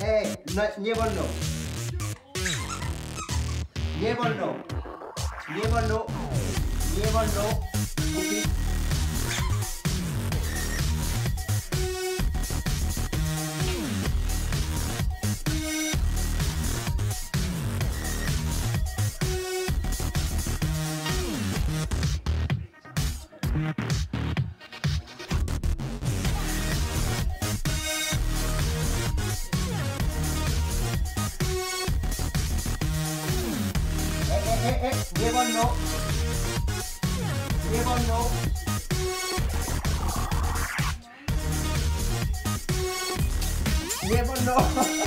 Eh, no, nie wolno. Nie wolno. Nie wolno. Nie wolno. えええ番の2番の2番の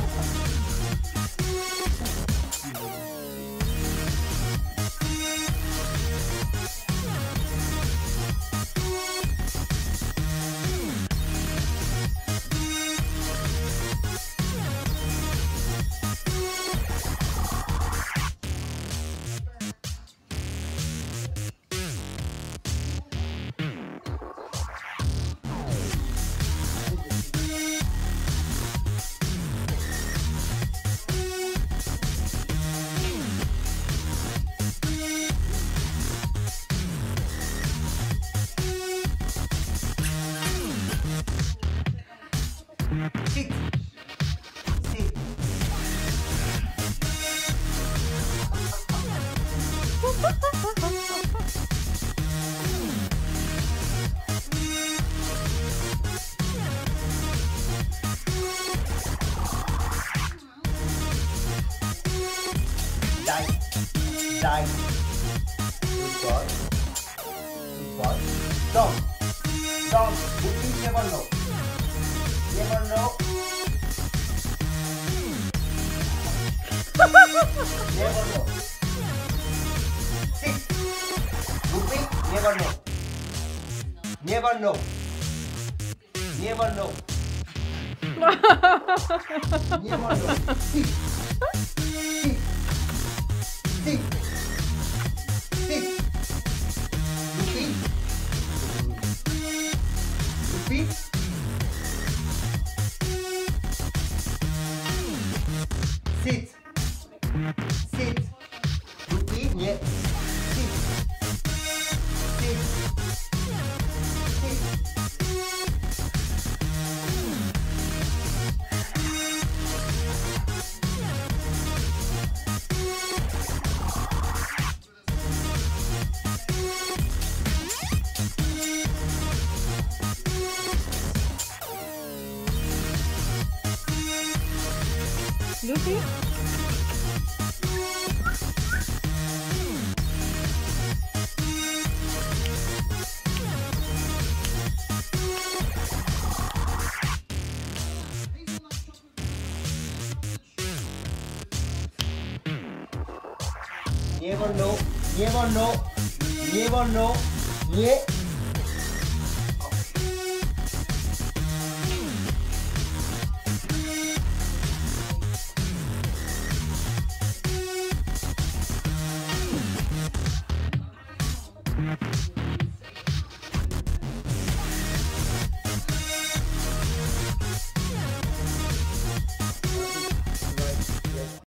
Sit. Sit. Dai. Dai. Good boy. Good boy. Down. Down. Put your hand on wolno. Nie wolno. Sit. Buki nie wolno. Nie wolno. Nie wolno. Nie wolno. Sit. Sit. Sit. Sit. That's it. Lucy? Nie wolno. Nie wolno. Nie wolno. Nie.